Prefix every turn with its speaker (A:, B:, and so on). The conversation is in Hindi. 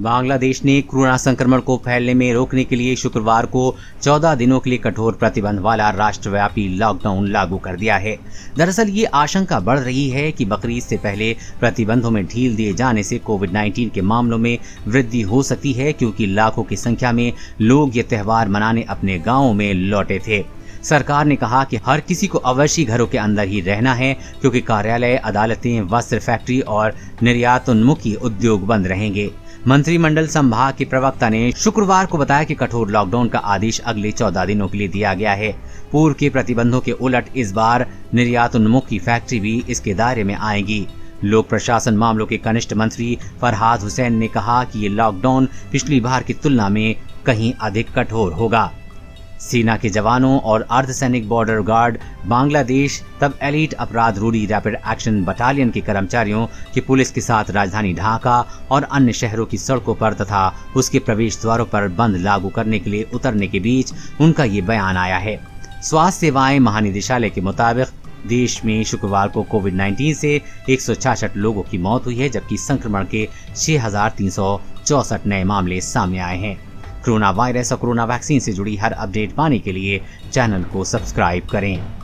A: बांग्लादेश ने कोरोना संक्रमण को फैलने में रोकने के लिए शुक्रवार को 14 दिनों के लिए कठोर प्रतिबंध वाला राष्ट्रव्यापी लॉकडाउन लागू कर दिया है। दरअसल ये आशंका बढ़ रही है कि बकरीद से पहले प्रतिबंधों में ढील दिए जाने से कोविड 19 के मामलों में वृद्धि हो सकती है, क्योंकि लाखों की संख्या में लोग ये त्योहार मनाने अपने गाँव में लौटे थे। सरकार ने कहा कि हर किसी को अवश्य घरों के अंदर ही रहना है, क्योंकि कार्यालय, अदालतें, वस्त्र फैक्ट्री और निर्यातोन्मुखी उद्योग बंद रहेंगे। मंत्रिमंडल संभाग के प्रवक्ता ने शुक्रवार को बताया कि कठोर लॉकडाउन का आदेश अगले चौदह दिनों के लिए दिया गया है। पूर्व के प्रतिबंधों के उलट इस बार निर्यातोन्मुखी फैक्ट्री भी इसके दायरे में आएगी। लोक प्रशासन मामलों के कनिष्ठ मंत्री फरहाद हुसैन ने कहा कि ये लॉकडाउन पिछली बार की तुलना में कहीं अधिक कठोर होगा। सेना के जवानों और अर्धसैनिक बॉर्डर गार्ड बांग्लादेश तब एलिट अपराध रूढ़ी रैपिड एक्शन बटालियन के कर्मचारियों की पुलिस के साथ राजधानी ढाका और अन्य शहरों की सड़कों पर तथा उसके प्रवेश द्वारों पर बंद लागू करने के लिए उतरने के बीच उनका ये बयान आया है। स्वास्थ्य सेवाएँ महानिदेशालय के मुताबिक देश में शुक्रवार को कोविड 19 से एक सौ छियासठ लोगों की मौत हुई है, जबकि संक्रमण के छह नए मामले सामने आए हैं। कोरोना वायरस और कोरोना वैक्सीन से जुड़ी हर अपडेट पाने के लिए चैनल को सब्सक्राइब करें।